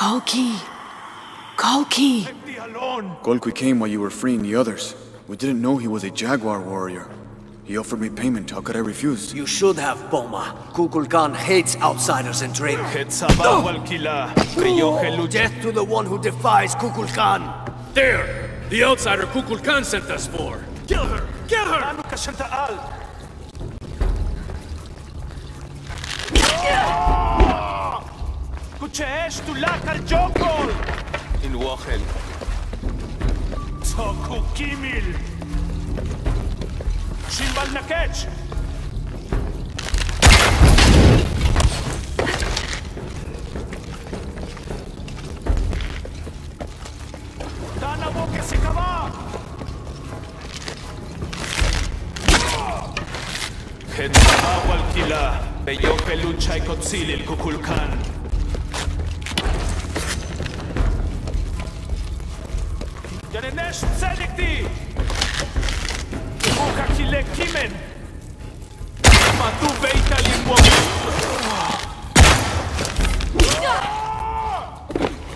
Koki! Koki! Golki came while you were freeing the others. We didn't know he was a Jaguar warrior. He offered me payment. How could I refuse? You should have, Boma. Kukulkan hates outsiders and drink. Death to the one who defies Kukulkan! There! The outsider Kukulkan sent us for! Kill her! Kill her! Luce estulaka il gioco! In Wochen. Toku Kimil! Shimbal Nakech! Head power killer, beyo pelucha y cotzil el cuculcán. קוקולקן. יננש צדקתי! בוקה קילה קימן! מתו ביתה לימבו!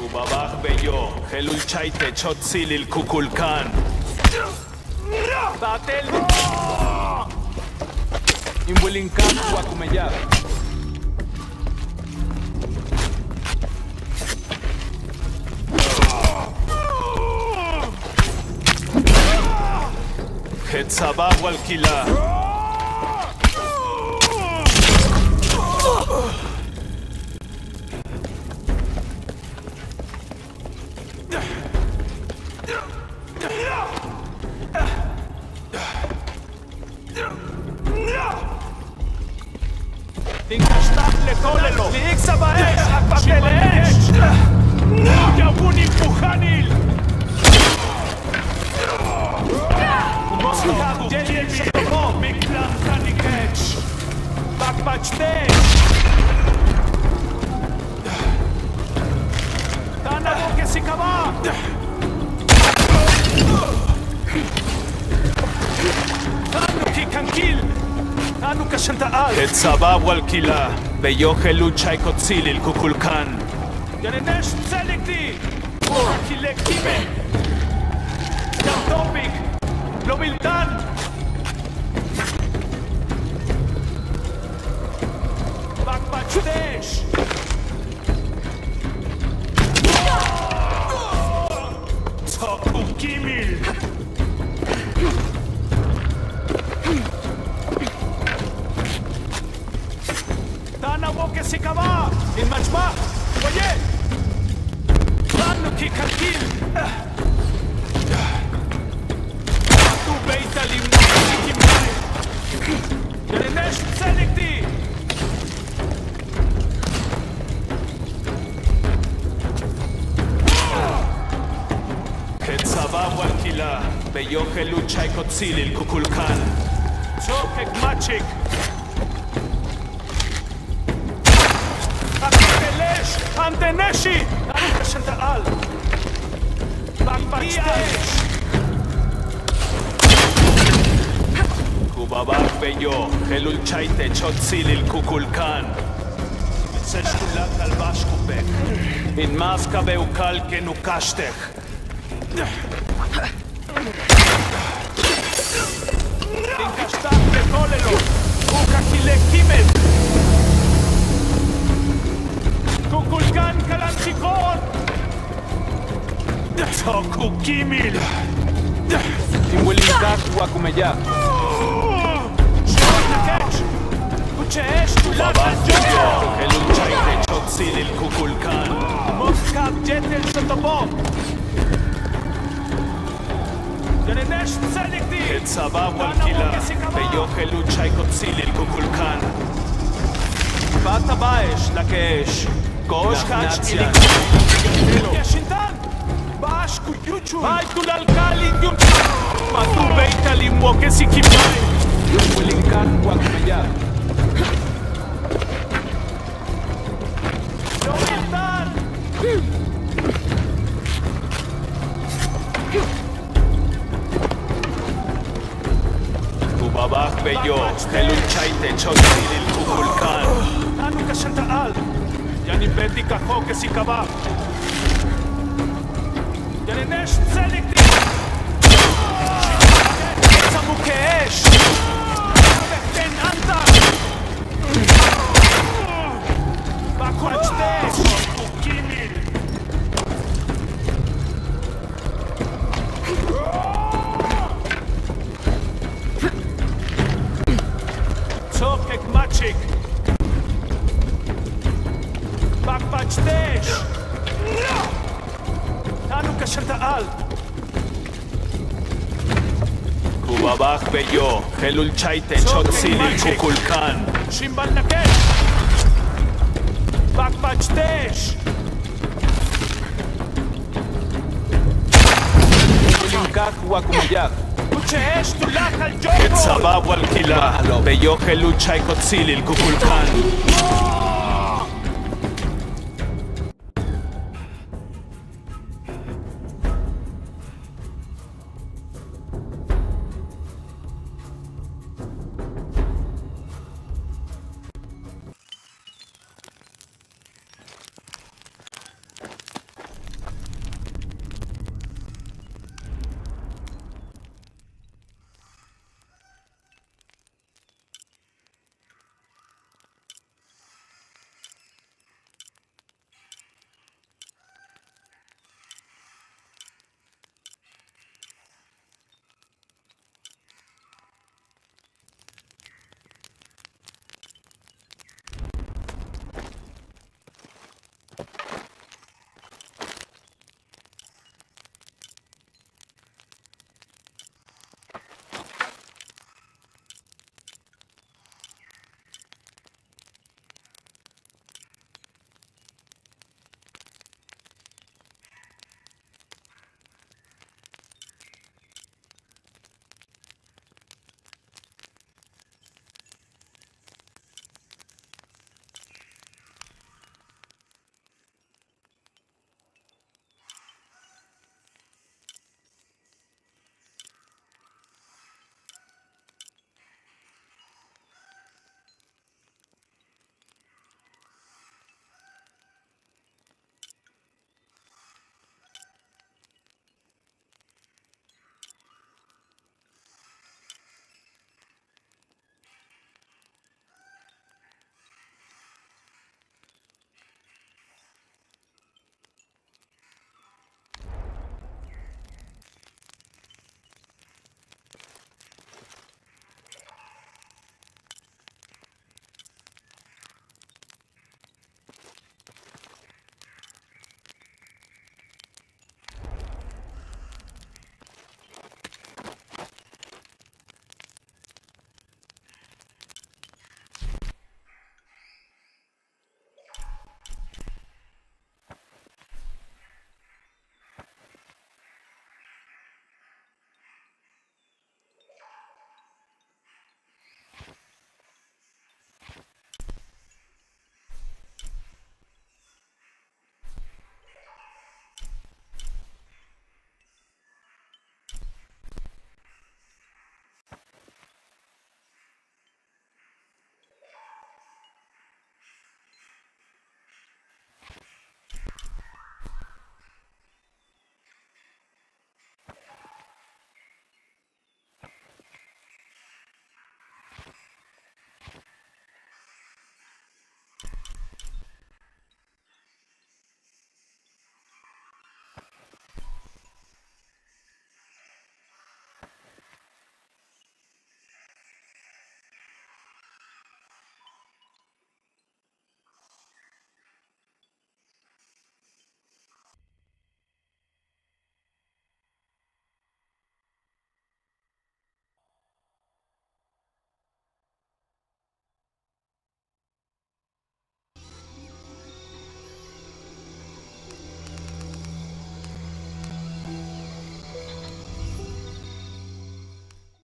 ובבח ביו, חלול צ'ייטה צ'וציליל קוקולקן. באטל! Imbulinkan Wakumeyar. חצבה Quetzalcoatl alquilar. Incastable חצבה וולקילה. ביוקל לוצ'י קוציליל קוקולקן. יננש צלקתי! קילה קיבל! Não militar! Bakbat Sudesh! Topu Kimil! Dana Woke Oye! Dano Kikalkil! Ah! ביוקל לוצ'י קוציליל קוקולקן. צוקק מאצ'יק! הקטלש! אנדנשי! אנו קשנטאל! בקבצטש! ובבח ביו, חלול צ'וציליל קוקולקן. זה שתולת אלבש קופק. אין מסקה ואוקל כנוקשתך. Την καστάφτε κόλελο, που καχυλεχήμεν. Του κουλκάν καλαντικών. Το κουκίμιλ. Την βουλίντακ του ακουμεγιά. شاش ولاد الجوجو هلو جاي تشوت سيل الكوكولكان مفكاب جتل شطبوب חצבה וולקילה. ביוקל לוצ'י קוציליל קוקולקן. באת באש לקאש! גוש קאץ' Ignacia. ישינתן! באש קויוצ'ו! היי תוללקלי דיום! מתו ביתה לימו כסיקימאי! Imbulinkan Wakumeyar. ובבח ביו, חלול צ'ייטה צ'וציליל קוקולקן. אנו כשנתעל! יני בדי כחו כסיכבה! יננש pač tež. Tanuka Shata'al. Kubabak Beyo, Helul Chaite, Chotzili, Kukulkan. Shimbal Nakel. Bak pač tež. Kukulkak Kuchesh Tulak al Joko. Ketzabab Walkila. Beyo, Helul Chaikot Kukulkan. Kukulkan.